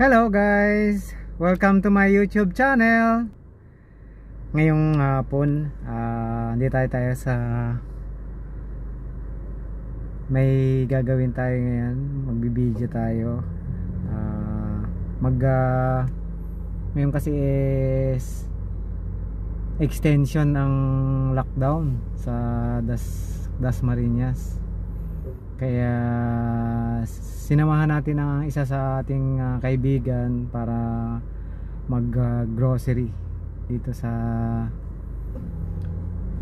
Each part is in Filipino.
Hello guys! Welcome to my YouTube channel! Ngayong hapon, uh, hindi tayo tayo sa may gagawin tayo ngayon magbibideo tayo uh, mag uh, ngayon kasi is extension ng lockdown sa Das Dasmariñas kaya sinamahan natin ang isa sa ating uh, kaibigan para mag uh, grocery dito sa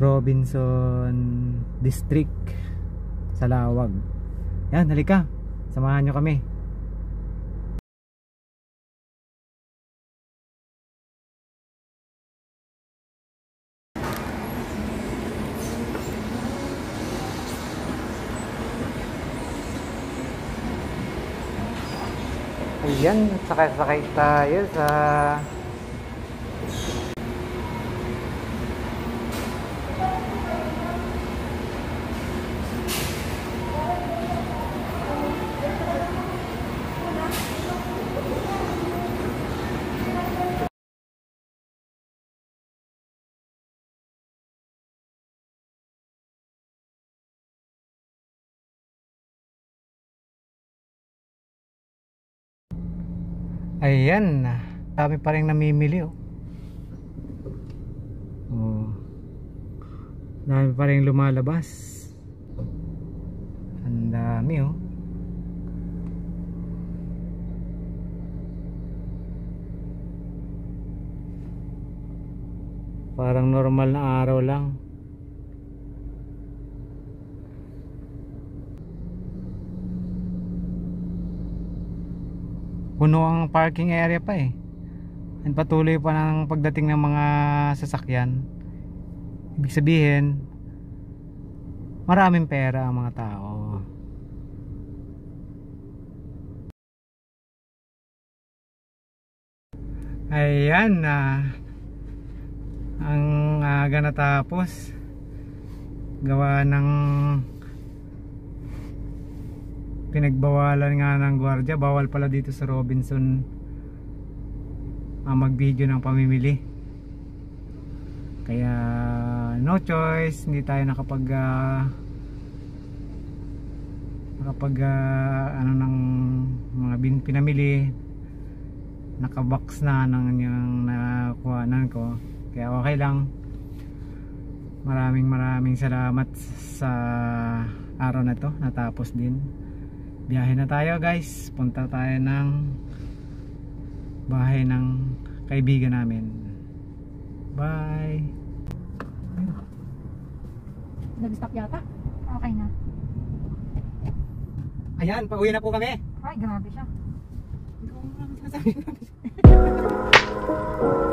Robinson District sa Lawag. Yan halika. Samahan nyo kami Ayan, sakay-sakay tayo sa Ayan, dami pa rin namimili oh. oh. Dami pa rin lumalabas. Ang dami oh. Parang normal na araw lang. Puno ang parking area pa eh. And patuloy pa ng pagdating ng mga sasakyan. Ibig sabihin maraming pera ang mga tao. Ayan na uh, ang aga natapos gawa ng pinagbawalan nga ng gwardiya. Bawal pala dito sa Robinson uh, mag video ng pamimili. Kaya no choice. Hindi tayo nakapag uh, nakapag uh, ano ng mga bin, pinamili. Nakabox na ng yung nakuhanan ko. Kaya okay lang. Maraming maraming salamat sa araw na to. Natapos din biyahe na tayo guys. Punta tayo ng bahay ng kaibigan namin. Bye. Nag-stop yata? Okay na. Ayan pauwi na po kami. Ay grabe siya. Bigat na